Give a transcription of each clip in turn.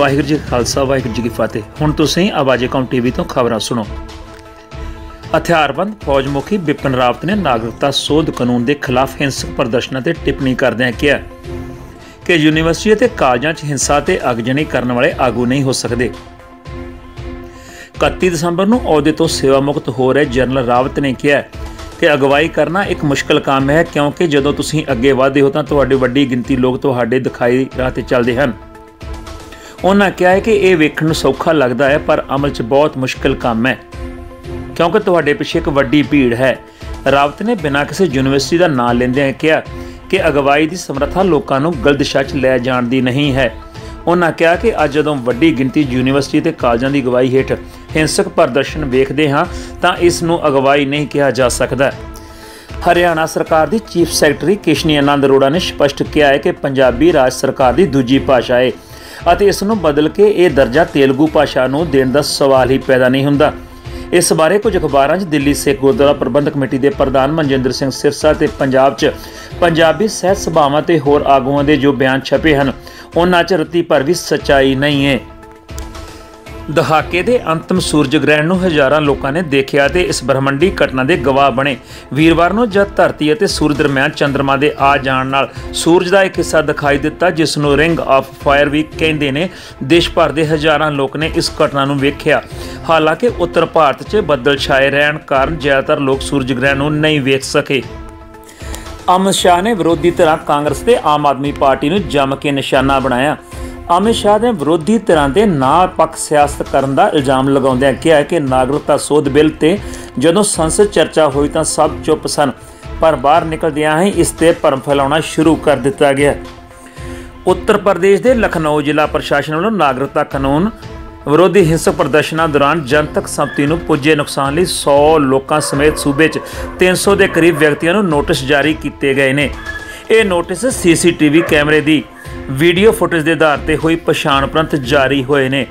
ਵਾਹਿਗੁਰੂ ਜੀ ਖਾਲਸਾ, ਵਾਹਿਗੁਰੂ ਜੀ ਕੀ ਫਤਿਹ। ਹੁਣ ਤੁਸੀਂ ਆਵਾਜ਼ੇ ਕੌਮ ਟੀਵੀ ਤੋਂ ਖਬਰਾਂ ਸੁਣੋ। ਹਥਿਆਰਬੰਦ ਫੌਜ ਮੁਖੀ ਬਿਪਨ ਰਾਵਤ ਨੇ ਨਾਗਰਿਕਤਾ ਸੋਧ ਕਾਨੂੰਨ ਦੇ ਖਿਲਾਫ ਹਿੰਸਕ ਪ੍ਰਦਰਸ਼ਨਾਂ ਤੇ ਟਿੱਪਣੀ ਕਰਦਿਆਂ ਕਿਹਾ ਕਿ ਯੂਨੀਵਰਸਿਟੀ ਅਤੇ ਕਾਲਜਾਂ 'ਚ ਹਿੰਸਾ ਤੇ ਅਗਜਣੀ ਕਰਨ ਵਾਲੇ ਆਗੂ ਨਹੀਂ ਹੋ ਸਕਦੇ। 31 ਦਸੰਬਰ ਨੂੰ ਅਹੁਦੇ ਤੋਂ ਸੇਵਾ ਮੁਕਤ ਹੋ ਰਹੇ ਜਨਰਲ ਰਾਵਤ ਨੇ ਕਿਹਾ ਕਿ ਅਗਵਾਈ ਕਰਨਾ ਇੱਕ ਮੁਸ਼ਕਲ ਕੰਮ ਹੈ, ਕਿਉਂਕਿ ਜਦੋਂ ਤੁਸੀਂ ਅੱਗੇ ਵਧਦੇ ਹੋ ਤਾਂ ਤੁਹਾਡੀ ਵੱਡੀ ਗਿਣਤੀ ਲੋਕ ਤੁਹਾਡੇ ਦਿਖਾਈ ਰਾਹ ਤੇ ਚੱਲਦੇ ਹਨ। ਉਹਨਾਂ ਕਿਹਾ ਹੈ ਕਿ ਇਹ ਵੇਖਣ ਨੂੰ ਸੌਖਾ ਲੱਗਦਾ ਹੈ, ਪਰ ਅਮਲ 'ਚ ਬਹੁਤ ਮੁਸ਼ਕਲ ਕੰਮ ਹੈ। ਕਿਉਂਕਿ ਤੁਹਾਡੇ ਪਿੱਛੇ ਇੱਕ ਵੱਡੀ ਭੀੜ ਹੈ। ਰਾਵਤ ਨੇ ਬਿਨਾਂ ਕਿਸੇ ਯੂਨੀਵਰਸਿਟੀ ਦਾ ਨਾਂ ਲੈਂਦਿਆਂ ਕਿਹਾ ਕਿ ਅਗਵਾਈ ਦੀ ਸਮਰੱਥਾ ਲੋਕਾਂ ਨੂੰ ਗਲਦਸ਼ਾ 'ਚ ਲੈ ਜਾਣ ਦੀ ਨਹੀਂ ਹੈ। ਉਹਨਾਂ ਕਿਹਾ ਕਿ ਅੱਜ ਜਦੋਂ ਵੱਡੀ ਗਿਣਤੀ ਯੂਨੀਵਰਸਿਟੀ ਤੇ ਕਾਲਜਾਂ ਦੀ ਅਗਵਾਈ ਹੇਠ ਹਿੰਸਕ ਪ੍ਰਦਰਸ਼ਨ ਵੇਖਦੇ ਹਾਂ, ਤਾਂ ਇਸ ਨੂੰ ਅਗਵਾਈ ਨਹੀਂ ਕਿਹਾ ਜਾ ਸਕਦਾ। ਹਰਿਆਣਾ ਸਰਕਾਰ ਦੀ ਚੀਫ ਸੈਕਟਰੀ ਕਿਸ਼ਨੀ ਆਨੰਦ ਅਰੋੜਾ ਨੇ ਸਪਸ਼ਟ ਕਿਹਾ ਹੈ ਕਿ ਪੰਜਾਬੀ ਰਾਜ ਸਰਕਾਰ ਦੀ ਦੂਜੀ ਭਾਸ਼ਾ ਹੈ। ਅਤੇ ਇਸ ਨੂੰ ਬਦਲ ਕੇ ਇਹ ਦਰਜਾ ਤੇਲਗੂ ਭਾਸ਼ਾ ਨੂੰ ਦੇਣ ਦਾ ਸਵਾਲ ਹੀ ਪੈਦਾ ਨਹੀਂ ਹੁੰਦਾ। ਇਸ ਬਾਰੇ ਕੁਝ ਅਖਬਾਰਾਂ 'ਚ ਦਿੱਲੀ ਸਿੱਖ ਗੁਰਦੁਆਰਾ ਪ੍ਰਬੰਧਕ ਕਮੇਟੀ ਦੇ ਪ੍ਰਧਾਨ ਮਨਜਿੰਦਰ ਸਿੰਘ ਸਿਰਸਾ ਤੇ ਪੰਜਾਬ 'ਚ ਪੰਜਾਬੀ ਸਹਿਤ ਸਭਾਵਾਂ ਤੇ ਹੋਰ ਆਗੂਆਂ ਦੇ ਜੋ ਬਿਆਨ ਛਪੇ ਹਨ, ਉਹਨਾਂ 'ਚ ਰਤੀ ਭਰ ਵੀ ਸੱਚਾਈ ਨਹੀਂ ਹੈ ਦਹਾਕੇ ਦੇ ਅੰਤਮ ਸੂਰਜ ਗ੍ਰਹਿਣ ਨੂੰ ਹਜ਼ਾਰਾਂ ਲੋਕਾਂ ਨੇ ਦੇਖਿਆ ਤੇ ਇਸ ਬ੍ਰਹਮੰਡੀ ਘਟਨਾ ਦੇ ਗਵਾਹ ਬਣੇ। ਵੀਰਵਾਰ ਨੂੰ ਜਦ ਧਰਤੀ ਅਤੇ ਸੂਰਜ ਦਰਮਿਆਨ ਚੰ드ਰਮਾ ਦੇ ਆ ਜਾਣ ਨਾਲ ਸੂਰਜ ਦਾ ਇੱਕ ਹਿੱਸਾ ਦਿਖਾਈ ਦਿੱਤਾ, ਜਿਸ ਨੂੰ ਰਿੰਗ ਆਫ ਫਾਇਰ ਵੀ ਕਹਿੰਦੇ ਨੇ, ਦੇਸ਼ ਭਰ ਦੇ ਹਜ਼ਾਰਾਂ ਲੋਕ ਨੇ ਇਸ ਘਟਨਾ ਨੂੰ ਵੇਖਿਆ। ਹਾਲਾਂਕਿ ਉੱਤਰ ਭਾਰਤ 'ਚ ਬੱਦਲ ਛਾਏ ਰਹਿਣ ਕਾਰਨ ਜ਼ਿਆਦਾਤਰ ਲੋਕ ਸੂਰਜ ਗ੍ਰਹਿਣ ਨੂੰ ਨਹੀਂ ਵੇਖ ਸਕੇ। ਅਮਿਤ ਸ਼ਾਹ ਨੇ ਵਿਰੋਧੀ ਧਿਰਾਂ ਕਾਂਗਰਸ ਤੇ ਆਮ ਆਦਮੀ ਪਾਰਟੀ ਨੂੰ ਜੰਮ ਕੇ ਨਿਸ਼ਾਨਾ ਬਣਾਇਆ। ਅਮਿਤ ਸ਼ਾਹ ਨੇ ਵਿਰੋਧੀ ਧਿਰਾਂ ਦੇ ਨਾਂ ਪੱਖ ਸਿਆਸਤ ਕਰਨ ਦਾ ਇਲਜ਼ਾਮ ਲਗਾਉਂਦਿਆਂ ਕਿਹਾ ਕਿ ਨਾਗਰਿਕਤਾ ਸੋਧ ਬਿੱਲ ਤੇ ਜਦੋਂ ਸੰਸਦ ਚਰਚਾ ਹੋਈ ਤਾਂ ਸਭ ਚੁੱਪ ਸਨ, ਪਰ ਬਾਹਰ ਨਿਕਲਦਿਆਂ ਹੀ ਇਸ ਤੇ ਭਰਮ ਫੈਲਾਉਣਾ ਸ਼ੁਰੂ ਕਰ ਦਿੱਤਾ ਗਿਆ। ਉੱਤਰ ਪ੍ਰਦੇਸ਼ ਦੇ ਲਖਨਊ ਜ਼ਿਲ੍ਹਾ ਪ੍ਰਸ਼ਾਸਨ ਵੱਲੋਂ ਨਾਗਰਿਕਤਾ ਕਾਨੂੰਨ ਵਿਰੋਧੀ ਹਿੰਸਕ ਪ੍ਰਦਰਸ਼ਨਾਂ ਦੌਰਾਨ ਜਨਤਕ ਸੰਪਤੀ ਨੂੰ ਪੁੱਜੇ ਨੁਕਸਾਨ ਲਈ 100 ਲੋਕਾਂ ਸਮੇਤ ਸੂਬੇ 'ਚ 300 ਦੇ ਕਰੀਬ ਵਿਅਕਤੀਆਂ ਨੂੰ ਨੋਟਿਸ ਜਾਰੀ ਕੀਤੇ ਗਏ ਨੇ। ਇਹ ਨੋਟਿਸ ਸੀਸੀਟੀਵੀ ਕੈਮਰੇ ਦੀ ਵੀਡੀਓ ਫੁਟੇਜ ਦੇ ਆਧਾਰ ਤੇ ਹੋਈ ਪਛਾਣ ਉਪਰੰਤ ਜਾਰੀ ਹੋਏ ਨੇ।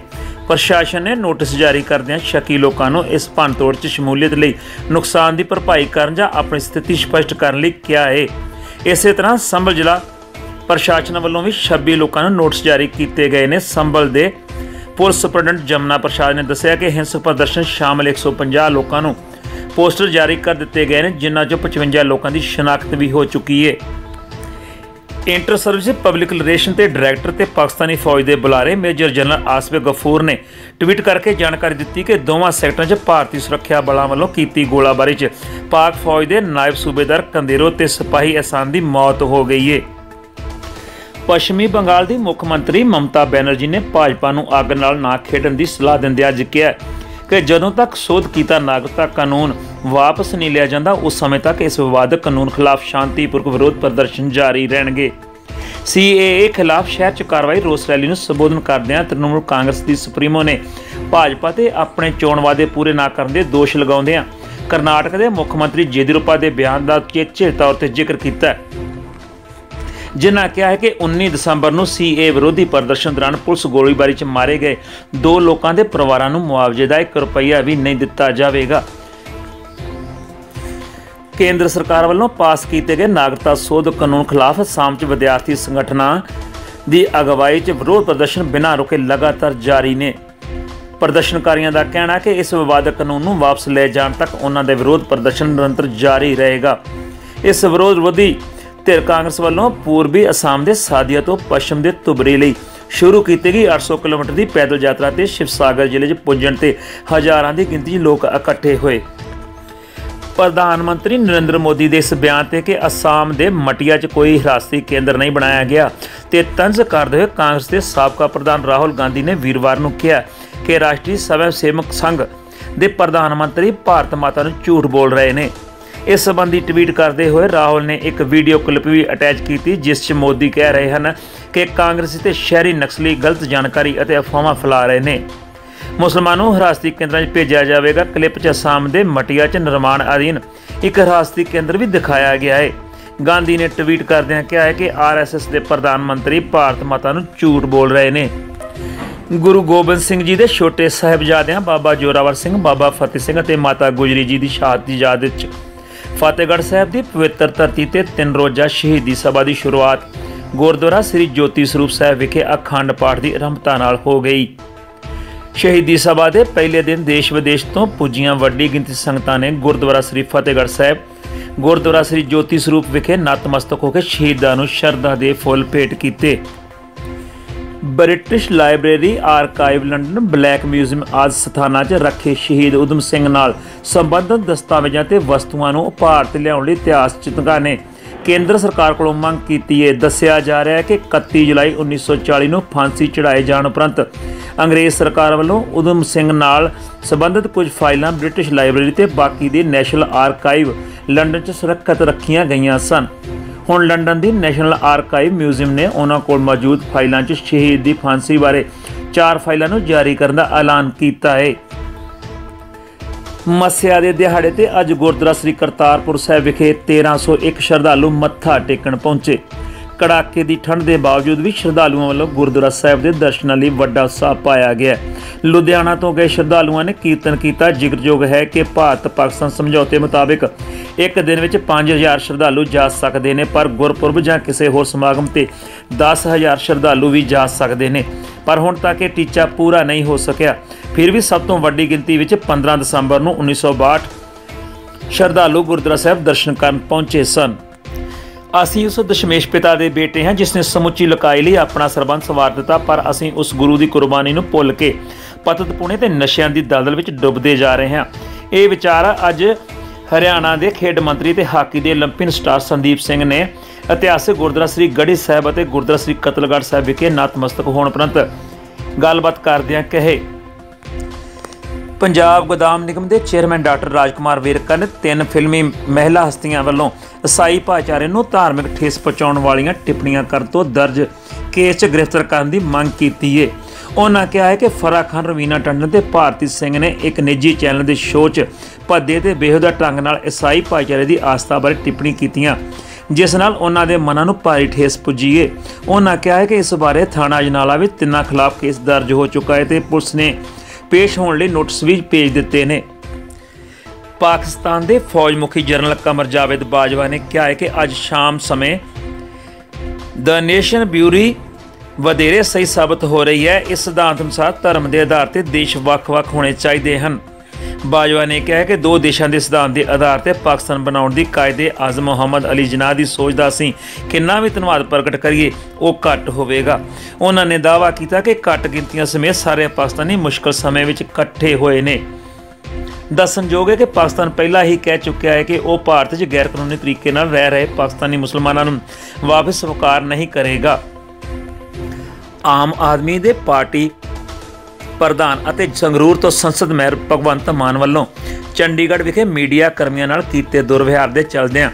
ਪ੍ਰਸ਼ਾਸਨ ਨੇ ਨੋਟਿਸ ਜਾਰੀ ਕਰਦਿਆਂ ਸ਼ੱਕੀ ਲੋਕਾਂ ਨੂੰ ਇਸ ਭੰਨਤੋੜ 'ਚ ਸ਼ਮੂਲੀਅਤ ਲਈ ਨੁਕਸਾਨ ਦੀ ਭਰਪਾਈ ਕਰਨ ਜਾਂ ਆਪਣੀ ਸਥਿਤੀ ਸਪਸ਼ਟ ਕਰਨ ਲਈ ਕਿਹਾ ਹੈ ਇਸੇ ਤਰ੍ਹਾਂ ਸੰਭਲ ਜ਼ਿਲ੍ਹਾ ਪ੍ਰਸ਼ਾਸਨ ਵੱਲੋਂ ਵੀ 26 ਲੋਕਾਂ ਨੂੰ ਨੋਟਿਸ ਜਾਰੀ ਕੀਤੇ ਗਏ ਨੇ। ਸੰਭਲ ਦੇ ਪੁਲਿਸ ਸੁਪਰਡੈਂਟ ਜਮਨਾ ਪ੍ਰਸ਼ਾਦ ਨੇ ਦੱਸਿਆ ਕਿ ਹਿੰਸਕ ਪ੍ਰਦਰਸ਼ਨ ਸ਼ਾਮਲ 150 ਲੋਕਾਂ ਨੂੰ ਪੋਸਟਰ ਜਾਰੀ ਕਰ ਦਿੱਤੇ ਗਏ ਨੇ, ਜਿਨ੍ਹਾਂ ਚੋਂ 55 ਲੋਕਾਂ ਦੀ ਸ਼ਨਾਖਤ ਵੀ ਹੋ ਚੁੱਕੀ ਹੈ ਇੰਟਰ ਸਰਵਿਸ ਪਬਲਿਕ ਰਿਲੇਸ਼ਨ ਤੇ ਡਾਇਰੈਕਟਰ ਤੇ ਪਾਕਿਸਤਾਨੀ ਫੌਜ ਦੇ ਬੁਲਾਰੇ ਮੇਜਰ ਜਨਰਲ ਆਸਫ ਗਫੂਰ ਨੇ ਟਵੀਟ ਕਰਕੇ ਜਾਣਕਾਰੀ ਦਿੱਤੀ ਕਿ ਦੋਵਾਂ ਸੈਕਟਰਾਂ 'ਚ ਭਾਰਤੀ ਸੁਰੱਖਿਆ ਬਲਾਂ ਵੱਲੋਂ ਕੀਤੀ ਗੋਲਾਬਾਰੀ 'ਚ ਪਾਕ ਫੌਜ ਦੇ ਨਾਇਬ ਸੂਬੇਦਾਰ ਕੰਦੇਰੋ ਤੇ ਸਿਪਾਹੀ ਅਸਾਨ ਦੀ ਮੌਤ ਹੋ ਗਈ ਏ। ਪੱਛਮੀ ਬੰਗਾਲ ਦੀ ਮੁੱਖ ਮੰਤਰੀ ਮਮਤਾ ਬੈਨਰਜੀ ਨੇ ਭਾਜਪਾ ਨੂੰ ਅੱਗ ਨਾਲ ਨਾ ਖੇਡਣ ਦੀ ਸਲਾਹ ਦਿੰਦਿਆਂ ਅੱਜ ਕਿਹਾ ਕਿ ਜਦੋਂ ਤੱਕ ਸੋਧ ਕੀਤਾ ਨਾਗਰਿਕਤਾ ਕਾਨੂੰਨ ਵਾਪਸ ਨਹੀਂ ਲਿਆ ਜਾਂਦਾ, ਉਸ ਸਮੇਂ ਤੱਕ ਇਸ ਵਿਵਾਦਕ ਕਾਨੂੰਨ ਖਿਲਾਫ ਸ਼ਾਂਤੀਪੂਰਕ ਵਿਰੋਧ ਪ੍ਰਦਰਸ਼ਨ ਜਾਰੀ ਰਹਿਣਗੇ। ਸੀਏਏ ਖਿਲਾਫ ਸ਼ਹਿਰ 'ਚ ਕਾਰਵਾਈ ਰੋਸ ਰੈਲੀ ਨੂੰ ਸੰਬੋਧਨ ਕਰਦਿਆਂ ਤ੍ਰਿਣਮੂਲ ਕਾਂਗਰਸ ਦੀ ਸੁਪਰੀਮੋ ਨੇ ਭਾਜਪਾ ਤੇ ਆਪਣੇ ਚੋਣ ਵਾਅਦੇ ਪੂਰੇ ਨਾ ਕਰਨ ਦੇ ਦੋਸ਼ ਲਗਾਉਂਦਿਆਂ ਕਰਨਾਟਕ ਦੇ ਮੁੱਖ ਮੰਤਰੀ ਜੇਦੀਰੂਪਾ ਦੇ ਬਿਆਨ ਦਾ ਚੇਚੇ ਤੌਰ ਤੇ ਜ਼ਿਕਰ ਕੀਤਾ। ਜਿਨ੍ਹਾਂ ਕਿਹਾ ਹੈ ਕਿ 19 ਦਸੰਬਰ ਨੂੰ ਸੀਏ ਵਿਰੋਧੀ ਪ੍ਰਦਰਸ਼ਨ ਦੌਰਾਨ ਪੁਲਿਸ ਗੋਲੀਬਾਰੀ 'ਚ ਮਾਰੇ ਗਏ। ਦੋ ਲੋਕਾਂ ਦੇ ਪਰਿਵਾਰਾਂ ਨੂੰ ਮੁਆਵਜ਼ੇ ਦਾ 1 ਰੁਪਈਆ ਵੀ ਨਹੀਂ ਦਿੱਤਾ ਜਾਵੇਗਾ। ਕੇਂਦਰ ਸਰਕਾਰ ਵੱਲੋਂ ਪਾਸ ਕੀਤੇ ਗਏ ਨਾਗਰਿਕਤਾ ਸੋਧ ਕਾਨੂੰਨ ਖਿਲਾਫ ਅਸਾਮ 'ਚ ਵਿਦਿਆਰਥੀ ਸੰਗਠਨਾਂ ਦੀ ਅਗਵਾਈ 'ਚ ਵਿਰੋਧ ਪ੍ਰਦਰਸ਼ਨ ਬਿਨਾਂ ਰੁਕੇ ਲਗਾਤਾਰ ਜਾਰੀ ਨੇ। ਪ੍ਰਦਰਸ਼ਨਕਾਰੀਆਂ ਦਾ ਕਹਿਣਾ ਹੈ ਕਿ ਇਸ ਵਿਵਾਦਕ ਕਾਨੂੰਨ ਨੂੰ ਵਾਪਸ ਲੈ ਜਾਣ ਤੱਕ ਉਹਨਾਂ ਦੇ ਵਿਰੋਧ ਪ੍ਰਦਰਸ਼ਨ ਨਿਰੰਤਰ ਜਾਰੀ ਰਹੇਗਾ। ਇਸ ਵਿਰੋਧ ਵਿਰੋਧੀ ਧਿਰ ਕਾਂਗਰਸ ਵੱਲੋਂ ਪੂਰਬੀ ਅਸਾਮ ਦੇ ਸਾਦੀਆ ਤੋਂ ਪੱਛਮ ਦੇ ਤੁਬਰੀ ਲਈ ਸ਼ੁਰੂ ਕੀਤੀ ਗਈ 800 ਕਿਲੋਮੀਟਰ ਦੀ ਪੈਦਲ ਯਾਤਰਾ ਤੇ ਸ਼ਿਵਸਾਗਰ ਜ਼ਿਲ੍ਹੇ 'ਚ ਪੁੱਜਣ ਤੇ ਹਜ਼ਾਰਾਂ ਦੀ ਗਿਣਤੀ 'ਚ ਲੋਕ ਇਕੱਠੇ ਹੋਏ। ਪ੍ਰਧਾਨ ਮੰਤਰੀ ਨਰਿੰਦਰ ਮੋਦੀ ਦੇ ਇਸ ਬਿਆਨ ਤੇ ਕਿ ਅਸਾਮ ਦੇ ਮਟੀਆ 'ਚ ਕੋਈ ਹਿਰਾਸਤੀ ਕੇਂਦਰ ਨਹੀਂ ਬਣਾਇਆ ਗਿਆ ਤੇ ਤੰਜ਼ ਕਰਦੇ ਹੋਏ ਕਾਂਗਰਸ ਦੇ ਸਾਬਕਾ ਪ੍ਰਧਾਨ ਰਾਹੁਲ ਗਾਂਧੀ ਨੇ ਵੀਰਵਾਰ ਨੂੰ ਕਿਹਾ ਕਿ ਰਾਸ਼ਟਰੀ ਸਵੈ ਸੇਵਕ ਸੰਘ ਦੇ ਪ੍ਰਧਾਨ ਮੰਤਰੀ ਭਾਰਤ ਮਾਤਾ ਨੂੰ ਝੂਠ ਬੋਲ ਰਹੇ ਨੇ। ਇਸ ਸੰਬੰਧੀ ਟਵੀਟ ਕਰਦੇ ਹੋਏ ਰਾਹੁਲ ਨੇ ਇੱਕ ਵੀਡੀਓ ਕਲਿੱਪ ਵੀ ਅਟੈਚ ਕੀਤੀ, ਜਿਸ 'ਚ ਮੋਦੀ ਕਹਿ ਰਹੇ ਹਨ ਕਿ ਕਾਂਗਰਸੀ ਤੇ ਸ਼ਹਿਰੀ ਨਕਸਲੀ ਗਲਤ ਜਾਣਕਾਰੀ ਅਤੇ ਅਫਵਾਹਾਂ ਫੈਲਾ ਰਹੇ ਨੇ। ਮੁਸਲਮਾਨਾਂ ਨੂੰ ਹਿਰਾਸਤੀ ਕੇਂਦਰਾਂ 'ਚ ਭੇਜਿਆ ਜਾਵੇਗਾ। ਕਲਿੱਪ 'ਚ ਅਸਾਮ ਦੇ ਮਟੀਆ 'ਚ ਨਿਰਮਾਣ ਅਧੀਨ ਇੱਕ ਹਿਰਾਸਤੀ ਕੇਂਦਰ ਵੀ ਦਿਖਾਇਆ ਗਿਆ ਹੈ। ਗਾਂਧੀ ਨੇ ਟਵੀਟ ਕਰਦਿਆਂ ਕਿਹਾ ਹੈ ਕਿ ਆਰਐਸਐਸ ਦੇ ਪ੍ਰਧਾਨ ਮੰਤਰੀ ਭਾਰਤ ਮਾਤਾ ਨੂੰ ਝੂਠ ਬੋਲ ਰਹੇ ਨੇ। ਗੁਰੂ ਗੋਬਿੰਦ ਸਿੰਘ ਜੀ ਦੇ ਛੋਟੇ ਸਾਹਿਬਜ਼ਾਦਿਆਂ ਬਾਬਾ ਜੋਰਾਵਰ ਸਿੰਘ, ਬਾਬਾ ਫਤਿਹ ਸਿੰਘ ਅਤੇ ਮਾਤਾ ਗੁਜਰੀ ਜੀ ਦੀ ਸ਼ਹਾਦਤ ਦੀ ਯਾਦ ਵਿੱਚ ਫਤਿਹਗੜ੍ਹ ਸਾਹਿਬ ਦੀ ਪਵਿੱਤਰ ਧਰਤੀ ਤੇ ਤਿੰਨ ਰੋਜ਼ਾ ਸ਼ਹੀਦੀ ਸਭਾ ਦੀ ਸ਼ੁਰੂਆਤ ਗੁਰਦੁਆਰਾ ਸ੍ਰੀ ਜੋਤੀ ਸਰੂਪ ਸਾਹਿਬ ਵਿਖੇ ਅਖੰਡ ਪਾਠ ਦੀ ਆਰੰਭਤਾ ਨਾਲ ਹੋ ਗਈ। ਸ਼ਹੀਦੀ ਸਭਾ ਦੇ ਪਹਿਲੇ ਦਿਨ ਦੇਸ਼ ਵਿਦੇਸ਼ ਤੋਂ ਪੁੱਜੀਆਂ ਵੱਡੀ ਗਿਣਤੀ ਸੰਗਤਾਂ ਨੇ ਗੁਰਦੁਆਰਾ ਸ੍ਰੀ ਫਤਿਹਗੜ੍ਹ ਸਾਹਿਬ, ਗੁਰਦੁਆਰਾ ਸ੍ਰੀ ਜੋਤੀ ਸਰੂਪ ਵਿਖੇ ਨਤਮਸਤਕ ਹੋ ਕੇ ਸ਼ਹੀਦਾਂ ਨੂੰ ਸ਼ਰਧਾ ਦੇ ਫੁੱਲ ਭੇਟ ਕੀਤੇ। British library archive London black museum ਆਦਿ ਸਥਾਨਾਂ 'ਚ ਰੱਖੇ ਸ਼ਹੀਦ ਉਦਮ ਸਿੰਘ ਨਾਲ ਸੰਬੰਧਿਤ ਦਸਤਾਵੇਜ਼ਾਂ ਤੇ ਵਸਤੂਆਂ ਨੂੰ ਭਾਰਤ ਲਿਆਉਣ ਲਈ ਇਤਿਹਾਸ ਚਿਤਕਾਂ ਨੇ। ਕੇਂਦਰ ਸਰਕਾਰ ਕੋਲੋਂ ਮੰਗ ਕੀਤੀ ਹੈ ਦੱਸਿਆ ਜਾ ਰਿਹਾ ਹੈ ਕਿ 31 ਜੁਲਾਈ 1940 ਨੂੰ ਫਾਂਸੀ ਚੜਾਏ ਜਾਣ ਉਪਰੰਤ ਅੰਗਰੇਜ਼ ਸਰਕਾਰ ਵੱਲੋਂ ਉਦਮ ਸਿੰਘ ਨਾਲ ਸੰਬੰਧਿਤ ਕੁਝ ਫਾਈਲਾਂ ਬ੍ਰਿਟਿਸ਼ ਲਾਇਬ੍ਰੇਰੀ ਤੇ ਬਾਕੀ ਦੇ ਨੈਸ਼ਨਲ ਆਰਕਾਈਵ ਲੰਡਨ 'ਚ ਸੁਰੱਖਿਅਤ ਰੱਖੀਆਂ ਗਈਆਂ ਸਨ। ਹੁਣ ਲੰਡਨ ਦੀ ਨੈਸ਼ਨਲ ਆਰਕਾਈਵ ਮਿਊਜ਼ੀਅਮ ਨੇ ਉਹਨਾਂ ਕੋਲ ਮੌਜੂਦ ਫਾਈਲਾਂ 'ਚ ਸ਼ਹੀਦ ਦੀ ਫਾਂਸੀ ਬਾਰੇ ਚਾਰ ਫਾਈਲਾਂ ਨੂੰ ਜਾਰੀ ਕਰਨ ਦਾ ਐਲਾਨ ਕੀਤਾ ਹੈ। ਮੱਸਿਆ ਦੇ ਦਿਹਾੜੇ ਤੇ ਅੱਜ ਗੁਰਦੁਆਰਾ ਸ੍ਰੀ ਕਰਤਾਰਪੁਰ ਸਾਹਿਬ ਵਿਖੇ 1301 ਸ਼ਰਧਾਲੂ ਮੱਥਾ ਟੇਕਣ ਪਹੁੰਚੇ। ਕੜਾਕੇ ਦੀ ਠੰਡ ਦੇ ਬਾਵਜੂਦ ਵੀ ਸ਼ਰਧਾਲੂਆਂ ਵੱਲੋਂ ਗੁਰਦੁਆਰਾ ਸਾਹਿਬ ਦੇ ਦਰਸ਼ਨਾਂ ਲਈ ਵੱਡਾ ਉਤਸ਼ਾਹ ਪਾਇਆ ਗਿਆ ਲੁਧਿਆਣਾ ਤੋਂ ਗਏ ਸ਼ਰਧਾਲੂਆਂ ਨੇ ਕੀਰਤਨ ਕੀਤਾ। ਜ਼ਿਕਰਯੋਗ ਹੈ ਕਿ ਭਾਰਤ ਪਾਕਿਸਤਾਨ ਸਮਝੌਤੇ ਮੁਤਾਬਕ ਇੱਕ ਦਿਨ ਵਿੱਚ 5000 ਸ਼ਰਧਾਲੂ ਜਾ ਸਕਦੇ ਨੇ, ਪਰ ਗੁਰਪੁਰਬ ਜਾਂ ਕਿਸੇ ਹੋਰ ਸਮਾਗਮ ਤੇ 10000 ਸ਼ਰਧਾਲੂ ਵੀ ਜਾ ਸਕਦੇ ਨੇ। ਪਰ ਹੁਣ ਤੱਕ ਇਹ ਟੀਚਾ ਪੂਰਾ ਨਹੀਂ ਹੋ ਸਕਿਆ। ਫਿਰ ਵੀ ਸਭ ਤੋਂ ਵੱਡੀ ਗਿਣਤੀ ਵਿੱਚ 15 ਦਸੰਬਰ ਨੂੰ 1962 ਸ਼ਰਧਾਲੂ ਗੁਰਦੁਆਰਾ ਸਾਹਿਬ ਦਰਸ਼ਨ ਕਰਨ ਪਹੁੰਚੇ ਸਨ। ਅਸੀਂ ਉਸ ਦਸ਼ਮੇਸ਼ ਪਿਤਾ ਦੇ ਬੇਟੇ ਹਾਂ ਜਿਸ ਨੇ ਸਮੁੱਚੀ ਲਕਾਈ ਲਈ ਆਪਣਾ ਸਰਬੰਸ ਸਵਾਰ ਦਿੱਤਾ ਪਰ ਅਸੀਂ ਉਸ ਗੁਰੂ ਦੀ ਕੁਰਬਾਨੀ ਨੂੰ ਭੁੱਲ ਕੇ ਪਤਤ ਪੁਣੇ ਤੇ ਨਸ਼ਿਆਂ ਦੀ ਦਲਦਲ ਵਿੱਚ ਡੁੱਬਦੇ ਜਾ ਰਹੇ ਹਾਂ ਇਹ ਵਿਚਾਰ ਅੱਜ ਹਰਿਆਣਾ ਦੇ ਖੇਡ ਮੰਤਰੀ ਤੇ ਹਾਕੀ ਦੇ 올림픽 ਸਟਾਰ ਸੰਦੀਪ ਸਿੰਘ ਨੇ ਇਤਿਹਾਸਿਕ ਗੁਰਦੁਆਰਾ ਸ੍ਰੀ ਗੜੀ ਸਾਹਿਬ ਅਤੇ ਗੁਰਦੁਆਰਾ ਸ੍ਰੀ ਕਤਲਗੜ੍ਹ ਸਾਹਿਬ ਵਿਖੇ ਨਤਮਸਤਕ ਹੋਣ ਉਪਰੰਤ ਗੱਲਬਾਤ ਕਰਦਿਆਂ ਕਹੇ ਪੰਜਾਬ ਗੋਦਾਮ ਨਿਗਮ ਦੇ ਚੇਅਰਮੈਨ ਡਾਕਟਰ ਰਾਜਕੁਮਾਰ ਵੇਰਕਾ ਨੇ ਤਿੰਨ ਫਿਲਮੀ ਮਹਿਲਾ ਹਸਤੀਆਂ ਵੱਲੋਂ ਈਸਾਈ ਭਾਈਚਾਰੇ ਨੂੰ ਧਾਰਮਿਕ ਠੇਸ ਪਹੁੰਚਾਉਣ ਵਾਲੀਆਂ ਟਿੱਪਣੀਆਂ ਕਰਨ ਤੋਂ ਦਰਜ ਕੇਸ 'ਚ ਗ੍ਰਿਫਤਾਰ ਕਰਨ ਦੀ ਮੰਗ ਕੀਤੀ ਹੈ ਉਹਨਾਂ ਕਿਹਾ ਹੈ ਕਿ ਫਰਾ ਖਾਨ, ਰਵੀਨਾ ਟੰਡਨ ਤੇ ਭਾਰਤੀ ਸਿੰਘ ਨੇ ਇੱਕ ਨਿੱਜੀ ਚੈਨਲ ਦੇ ਸ਼ੋਅ 'ਚ ਭੱਦੇ ਤੇ ਬੇਹੁਦਾ ਢੰਗ ਨਾਲ ਈਸਾਈ ਭਾਈਚਾਰੇ ਦੀ ਆਸਥਾ ਬਾਰੇ ਟਿੱਪਣੀ ਕੀਤੀਆਂ, ਜਿਸ ਨਾਲ ਉਹਨਾਂ ਦੇ ਮਨਾਂ ਨੂੰ ਭਾਰੀ ਠੇਸ ਪੁੱਜੀ ਏ। ਉਹਨਾਂ ਕਿਹਾ ਹੈ ਕਿ ਇਸ ਬਾਰੇ ਥਾਣਾ ਅਜਨਾਲਾ ਵਿੱਚ ਤਿੰਨਾਂ ਖਿਲਾਫ ਕੇਸ ਦਰਜ ਹੋ ਚੁੱਕਾ ਹੈ ਤੇ ਪੁਲਿਸ ਨੇ ਪੇਸ਼ ਹੋਣ ਲਈ ਨੋਟਿਸ ਵੀ ਭੇਜ ਦਿੱਤੇ ਨੇ। ਪਾਕਿਸਤਾਨ ਦੇ ਫੌਜ ਮੁਖੀ ਜਨਰਲ ਕਮਰ ਜਾਵੇਦ ਬਾਜਵਾ ਨੇ ਕਿਹਾ ਹੈ ਕਿ ਅੱਜ ਸ਼ਾਮ ਸਮੇਂ ਦ ਨੇਸ਼ਨ ਬਿਊਰੀ ਵਧੇਰੇ ਸਹੀ ਸਾਬਤ ਹੋ ਰਹੀ ਹੈ। ਇਸ ਸਿਧਾਂਤ ਅਨੁਸਾਰ ਧਰਮ ਦੇ ਆਧਾਰ ਤੇ ਦੇਸ਼ ਵੱਖ-ਵੱਖ ਹੋਣੇ ਚਾਹੀਦੇ ਹਨ। ਬਾਜਵਾ ਨੇ ਕਿਹਾ ਕਿ ਦੋ ਦੇਸ਼ਾਂ ਦੇ ਸਿਧਾਂਤ ਦੇ ਆਧਾਰ ਤੇ ਪਾਕਿਸਤਾਨ ਬਣਾਉਣ ਦੀ ਕਾਇਦੇ ਆਜ਼ਮ ਮੁਹੰਮਦ ਅਲੀ ਜਨਾਹ ਦੀ ਸੋਚ ਦਾ ਅਸੀਂ ਕਿੰਨਾ ਵੀ ਧੰਨਵਾਦ ਪ੍ਰਗਟ ਕਰੀਏ, ਉਹ ਘੱਟ ਹੋਵੇਗਾ। ਉਹਨਾਂ ਨੇ ਦਾਅਵਾ ਕੀਤਾ ਕਿ ਘੱਟ ਗਿਣਤੀਆਂ ਸਮੇਤ ਸਾਰੇ ਪਾਕਿਸਤਾਨੀ ਮੁਸ਼ਕਲ ਸਮੇਂ ਵਿੱਚ ਇਕੱਠੇ ਹੋਏ ਨੇ। ਦੱਸਣਯੋਗ ਹੈ ਕਿ ਪਾਕਿਸਤਾਨ ਪਹਿਲਾਂ ਹੀ ਕਹਿ ਚੁੱਕਿਆ ਹੈ ਕਿ ਉਹ ਭਾਰਤ 'ਚ ਗੈਰ ਕਾਨੂੰਨੀ ਤਰੀਕੇ ਨਾਲ ਰਹਿ ਰਹੇ ਪਾਕਿਸਤਾਨੀ ਮੁਸਲਮਾਨਾਂ ਨੂੰ ਵਾਪਸ ਸਵੀਕਾਰ ਨਹੀਂ ਕਰੇਗਾ। ਆਮ ਆਦਮੀ ਦੇ ਪਾਰਟੀ ਪ੍ਰਧਾਨ ਅਤੇ ਸੰਗਰੂਰ ਤੋਂ ਸੰਸਦ ਮੈਂਬਰ ਭਗਵੰਤ ਮਾਨ ਵੱਲੋਂ ਚੰਡੀਗੜ੍ਹ ਵਿਖੇ ਮੀਡੀਆ ਕਰਮੀਆਂ ਨਾਲ ਕੀਤੇ ਦੁਰਵਿਹਾਰ ਦੇ ਚਲਦਿਆਂ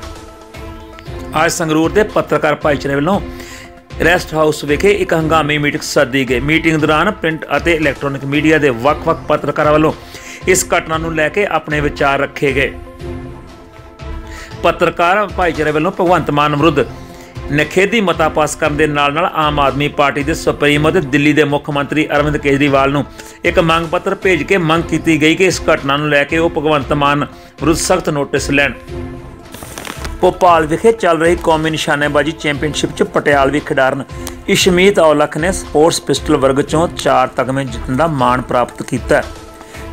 ਅੱਜ ਸੰਗਰੂਰ ਦੇ ਪੱਤਰਕਾਰ ਭਾਈਚਾਰੇ ਵੱਲੋਂ ਰੈਸਟ ਹਾਊਸ ਵਿਖੇ ਇੱਕ ਹੰਗਾਮੀ ਮੀਟਿੰਗ ਸੱਦੀ ਗਈ। ਮੀਟਿੰਗ ਦੌਰਾਨ ਪ੍ਰਿੰਟ ਅਤੇ ਇਲੈਕਟ੍ਰੋਨਿਕ ਮੀਡੀਆ ਦੇ ਵੱਖ-ਵੱਖ ਪੱਤਰਕਾਰਾਂ ਵੱਲੋਂ ਇਸ ਘਟਨਾ ਨੂੰ ਲੈ ਕੇ ਆਪਣੇ ਵਿਚਾਰ ਰੱਖੇ ਗਏ। ਪੱਤਰਕਾਰ ਭਾਈਚਾਰੇ ਵੱਲੋਂ ਭਗਵੰਤ ਮਾਨ ਵਿਰੁੱਧ ਨਖੇਦੀ ਮਤਾ ਪਾਸ ਕਰਨ ਦੇ ਨਾਲ ਨਾਲ ਆਮ ਆਦਮੀ ਪਾਰਟੀ ਦੇ ਸੁਪਰੀਮੋ ਅਤੇ ਦਿੱਲੀ ਦੇ ਮੁੱਖ ਮੰਤਰੀ ਅਰਵਿੰਦ ਕੇਜਰੀਵਾਲ ਨੂੰ ਇੱਕ ਮੰਗ ਪੱਤਰ ਭੇਜ ਕੇ ਮੰਗ ਕੀਤੀ ਗਈ ਕਿ ਇਸ ਘਟਨਾ ਨੂੰ ਲੈ ਕੇ ਉਹ ਭਗਵੰਤ ਮਾਨ ਵਿਰੁੱਧ ਸਖਤ ਨੋਟਿਸ ਲੈਣ। ਭੋਪਾਲ ਵਿਖੇ ਚੱਲ ਰਹੀ ਕੌਮੀ ਨਿਸ਼ਾਨੇਬਾਜ਼ੀ ਚੈਂਪੀਅਨਸ਼ਿਪ 'ਚ ਪਟਿਆਲਵੀ ਖਿਡਾਰਨ ਇਸ਼ਮੀਤ ਔਲਖ ਨੇ ਸਪੋਰਟਸ ਪਿਸਟਲ ਵਰਗ 'ਚੋਂ 4 ਤਗਮੇ ਜਿੱਤਣ ਦਾ ਮਾਣ ਪ੍ਰਾਪਤ ਕੀਤਾ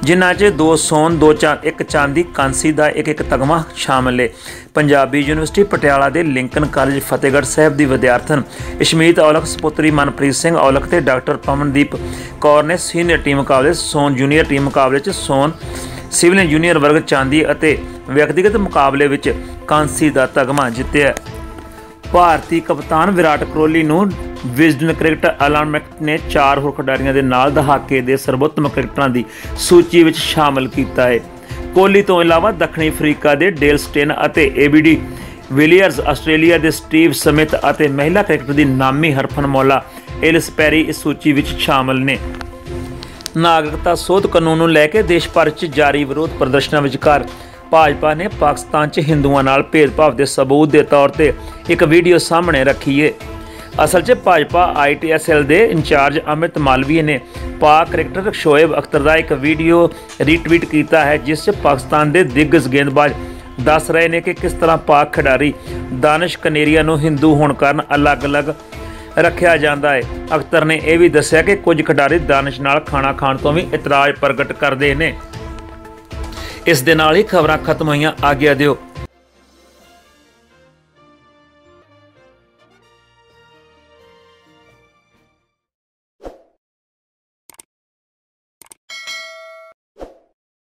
ਜਿਨ੍ਹਾਂ 'ਚ ਦੋ ਸੋਨ ਦੋ ਚਾਂ ਇੱਕ ਚਾਂਦੀ, ਕਾਂਸੀ ਦਾ ਇੱਕ ਇੱਕ ਤਗਮਾ ਸ਼ਾਮਲ ਹੈ ਪੰਜਾਬੀ ਯੂਨੀਵਰਸਿਟੀ ਪਟਿਆਲਾ ਦੇ ਲਿੰਕਨ ਕਾਲਜ ਫਤਿਹਗੜ੍ਹ ਸਾਹਿਬ ਦੀ ਵਿਦਿਆਰਥਣ ਇਸ਼ਮੀਤ ਔਲਖ, ਸੁਪੁੱਤਰੀ ਮਨਪ੍ਰੀਤ ਸਿੰਘ ਔਲਖ ਤੇ ਡਾਕਟਰ ਪਵਨਦੀਪ ਕੌਰ ਨੇ ਸੀਨੀਅਰ ਟੀਮ ਮੁਕਾਬਲੇ ਸੋਨ ਜੂਨੀਅਰ ਟੀਮ ਮੁਕਾਬਲੇ 'ਚ ਸੋਨ ਸਿਵਲ ਜੂਨੀਅਰ ਵਰਗ ਚਾਂਦੀ ਅਤੇ ਵਿਅਕਤੀਗਤ ਮੁਕਾਬਲੇ ਵਿੱਚ ਕਾਂਸੀ ਦਾ ਤਗਮਾ ਜਿੱਤਿਆ। ਭਾਰਤੀ ਕਪਤਾਨ ਵਿਰਾਟ ਕੋਹਲੀ ਨੂੰ ਵਿਜ਼ਡਨ ਕ੍ਰਿਕਟ ਅਲਾਰਮੈਂਟ ਨੇ ਚਾਰ ਹੋਰ ਖਿਡਾਰੀਆਂ ਦੇ ਨਾਲ ਦਹਾਕੇ ਦੇ ਸਰਵੋਤਮ ਕ੍ਰਿਕਟਰਾਂ ਦੀ ਸੂਚੀ ਵਿੱਚ ਸ਼ਾਮਲ ਕੀਤਾ ਹੈ। ਕੋਹਲੀ ਤੋਂ ਇਲਾਵਾ ਦੱਖਣੀ ਅਫਰੀਕਾ ਦੇ ਡੇਲ ਸਟੇਨ ਅਤੇ ਏਬੀਡੀ ਵਿਲੀਅਰਸ ਆਸਟ੍ਰੇਲੀਆ ਦੇ ਸਟੀਵ ਸਮਿਥ ਅਤੇ ਮਹਿਲਾ ਕ੍ਰਿਕਟ ਦੀ ਨਾਮੀ ਹਰਫਨਮੌਲਾ ਐਲਿਸ ਪੈਰੀ ਇਸ ਸੂਚੀ ਵਿੱਚ ਸ਼ਾਮਲ ਨੇ। ਨਾਗਰਿਕਤਾ ਸੋਧ ਕਾਨੂੰਨ ਨੂੰ ਲੈ ਕੇ ਦੇਸ਼ ਭਰ 'ਚ ਜਾਰੀ ਵਿਰੋਧ ਪ੍ਰਦਰਸ਼ਨਾਂ ਵਿਚਕਾਰ ਭਾਜਪਾ ਨੇ ਪਾਕਿਸਤਾਨ 'ਚ ਹਿੰਦੂਆਂ ਨਾਲ ਭੇਦਭਾਵ ਦੇ ਸਬੂਤ ਦੇ ਤੌਰ ਤੇ ਇੱਕ ਵੀਡੀਓ ਸਾਹਮਣੇ ਰੱਖੀ ਏ। ਅਸਲ 'ਚ ਭਾਜਪਾ ਆਈਟੀਐਸਐਲ ਦੇ ਇੰਚਾਰਜ ਅਮਿਤ ਮਾਲਵੀਏ ਨੇ ਪਾਕ ਕ੍ਰਿਕਟਰ ਸ਼ੋਏਬ ਅਖਤਰ ਦਾ ਇੱਕ ਵੀਡੀਓ ਰੀਟਵੀਟ ਕੀਤਾ ਹੈ, ਜਿਸ 'ਚ ਪਾਕਿਸਤਾਨ ਦੇ ਦਿੱਗਜ ਗੇਂਦਬਾਜ਼ ਦੱਸ ਰਹੇ ਨੇ ਕਿ ਕਿਸ ਤਰ੍ਹਾਂ ਪਾਕ ਖਿਡਾਰੀ ਦਾਨਿਸ਼ ਕਨੇਰੀਆ ਨੂੰ ਹਿੰਦੂ ਹੋਣ ਕਾਰਨ ਅਲੱਗ-ਅਲੱਗ ਰੱਖਿਆ ਜਾਂਦਾ ਹੈ। ਅਖਤਰ ਨੇ ਇਹ ਵੀ ਦੱਸਿਆ ਕਿ ਕੁਝ ਖਿਡਾਰੀ ਦਾਨਿਸ਼ ਨਾਲ ਖਾਣਾ ਖਾਣ ਤੋਂ ਵੀ ਇਤਰਾਜ਼ ਪ੍ਰਗਟ ਕਰਦੇ ਨੇ। ਇਸ ਦੇ ਨਾਲ ਹੀ ਖਬਰਾਂ ਖਤਮ ਹੋਈਆਂ। ਆਗਿਆ ਦਿਓ।